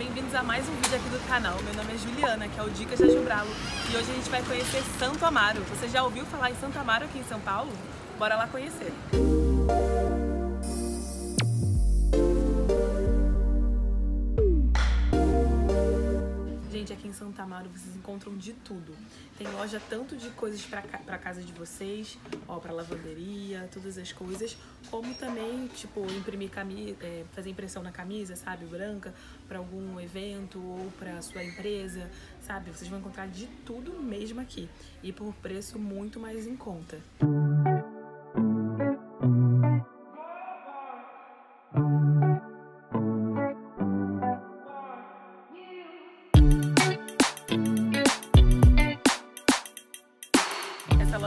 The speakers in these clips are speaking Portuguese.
bem-vindos a mais um vídeo aqui do canal. Meu nome é Juliana, que é o Dicas da Jubralo, e hoje a gente vai conhecer Santo Amaro. Você já ouviu falar em Santo Amaro aqui em São Paulo? Bora lá conhecer! Gente, Amaro vocês encontram de tudo. Tem loja tanto de coisas para casa de vocês, ó, para lavanderia, todas as coisas, como também, tipo, imprimir camisa, é, fazer impressão na camisa, sabe, branca, para algum evento ou para sua empresa, sabe? Vocês vão encontrar de tudo mesmo aqui e por preço muito mais em conta.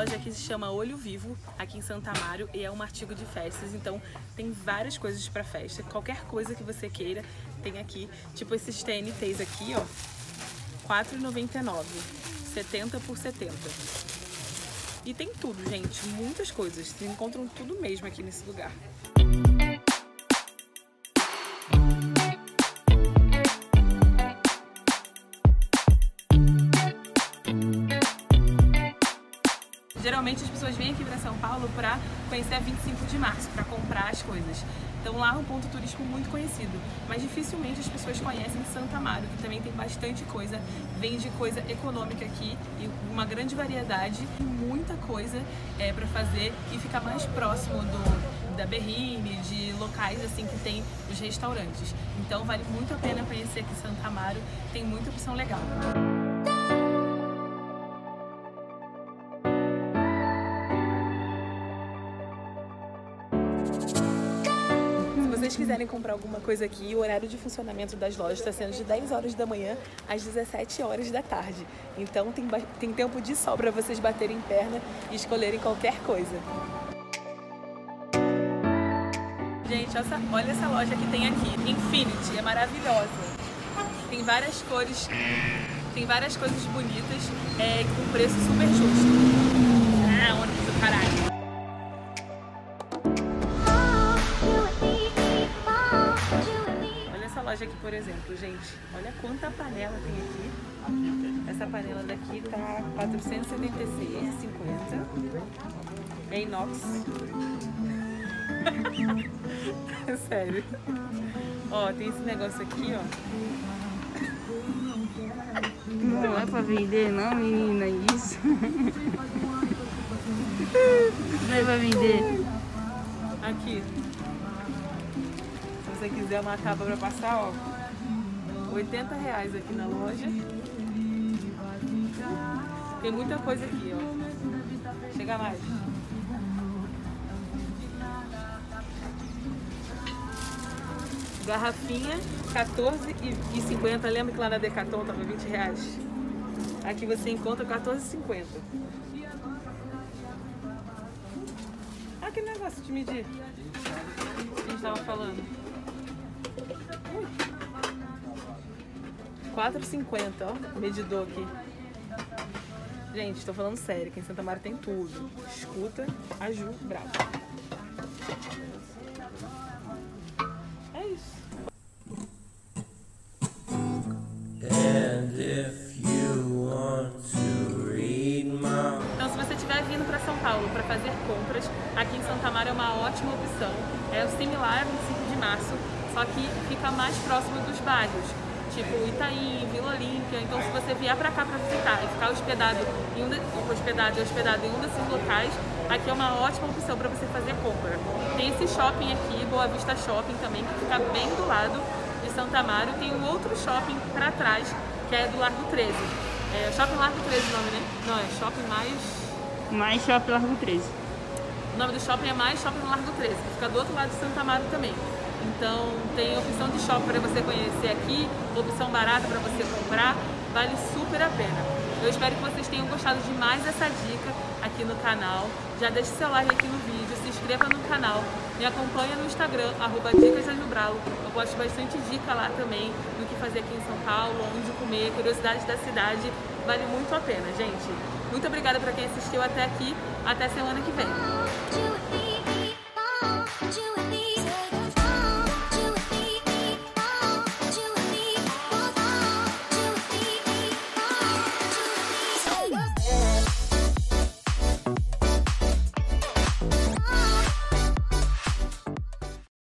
Loja aqui se chama Olho Vivo, aqui em Santa Amaro, e é um artigo de festas, então tem várias coisas para festa. Qualquer coisa que você queira tem aqui, tipo esses TNTs aqui, ó, R$4,99, 70 por 70. E tem tudo, gente, muitas coisas. Vocês encontram tudo mesmo aqui nesse lugar. Geralmente as pessoas vêm aqui para São Paulo para conhecer a 25 de março, para comprar as coisas. Então lá é um ponto turístico muito conhecido, mas dificilmente as pessoas conhecem Santa Amaro, que também tem bastante coisa, vende coisa econômica aqui e uma grande variedade, muita coisa é, para fazer e ficar mais próximo do, da Berrine, de locais assim que tem os restaurantes. Então vale muito a pena conhecer aqui Santa Amaro, tem muita opção legal. Vocês quiserem comprar alguma coisa aqui, o horário de funcionamento das lojas está sendo de 10 horas da manhã às 17 horas da tarde. Então tem, tem tempo de sobra para vocês baterem perna e escolherem qualquer coisa. Gente, essa, olha essa loja que tem aqui. Infinity, é maravilhosa. Tem várias cores, tem várias coisas bonitas é, com preço super justo. Ah, ônibus do caralho. Loja aqui, por exemplo, gente, olha quanta panela tem aqui. Essa panela daqui tá 476,50. É inox. é sério. Ó, tem esse negócio aqui, ó. Não é pra vender não, menina, isso. Não é pra vender. Aqui você quiser uma capa para passar, ó, 80 reais aqui na loja. Tem muita coisa aqui, ó. Chega mais. Garrafinha, 14,50. Lembra que lá na Decathlon tava 20 reais? Aqui você encontra 14,50. Ah, que negócio de medir. A gente tava falando. 4,50, ó, medidor aqui. Gente, estou falando sério, aqui em Santa Maria tem tudo. Escuta a Ju Bravo. É isso. Então, se você estiver vindo para São Paulo para fazer compras, aqui em Santa Maria é uma ótima opção. É similar a 25 de março, só que fica mais próximo dos bairros, tipo Itaim, Vila Olímpia. Então, se você vier para cá para visitar e ficar hospedado em um hospedado, hospedado em um desses locais, aqui é uma ótima opção para você fazer compra. Tem esse shopping aqui, Boa Vista Shopping também, que fica bem do lado de Santa Amaro. Tem um outro shopping para trás, que é do Largo 13. É Shopping Largo 13 o nome, né? Não, é Shopping Mais... Mais Shopping Largo 13. O nome do shopping é Mais Shopping Largo 13, que fica do outro lado de Santa Amaro também. Então tem opção de shopping para você conhecer aqui, opção barata para você comprar, vale super a pena. Eu espero que vocês tenham gostado de mais dica aqui no canal. Já deixe seu like aqui no vídeo, se inscreva no canal, me acompanha no Instagram, arroba Dicas Eu posto bastante dica lá também do que fazer aqui em São Paulo, onde comer, curiosidades da cidade. Vale muito a pena, gente. Muito obrigada para quem assistiu até aqui. Até semana que vem.